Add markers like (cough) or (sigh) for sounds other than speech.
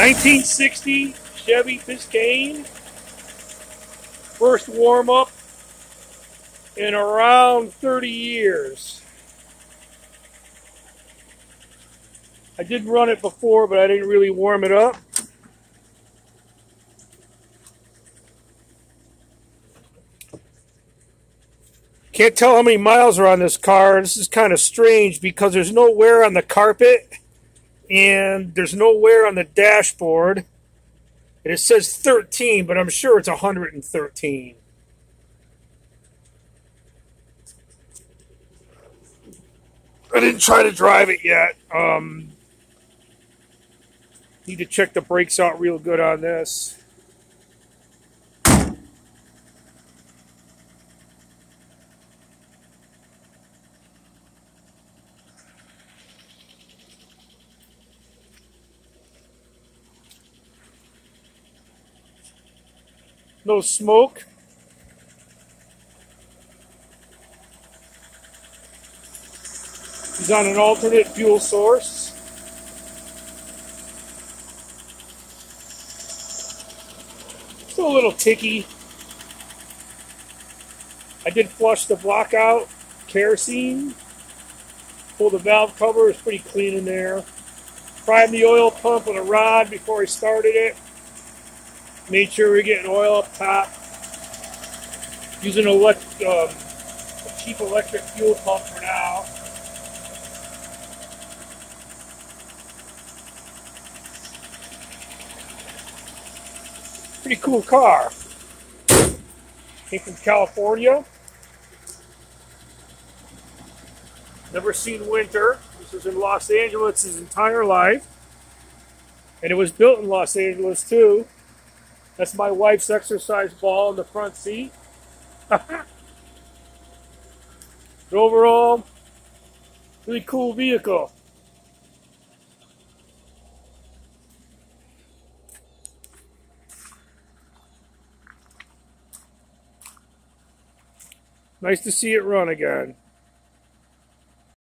1960 Chevy Biscayne. First warm up in around 30 years. I did run it before, but I didn't really warm it up. Can't tell how many miles are on this car. This is kind of strange because there's no wear on the carpet and there's no wear on the dashboard. And it says 13, but I'm sure it's 113. I didn't try to drive it yet. Um, need to check the brakes out real good on this. No smoke. He's on an alternate fuel source. Still a little ticky. I did flush the block out, kerosene. Pull the valve cover, it's pretty clean in there. Primed the oil pump with a rod before I started it. Made sure we're getting oil up top. Using a, um, a cheap electric fuel pump for now. Pretty cool car. Came from California. Never seen winter. This was in Los Angeles his entire life. And it was built in Los Angeles too. That's my wife's exercise ball in the front seat. (laughs) overall, really cool vehicle. Nice to see it run again.